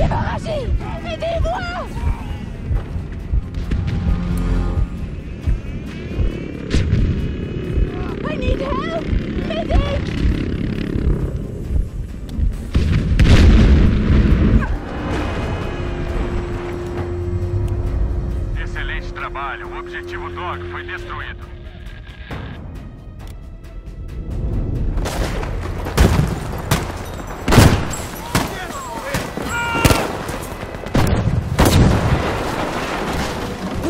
Coragem! Me dei voar! I need help! Medic! Excelente trabalho. O objetivo DOG foi destruído.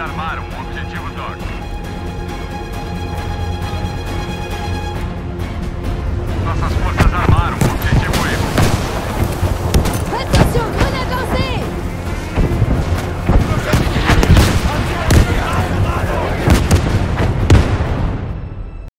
desarmaram.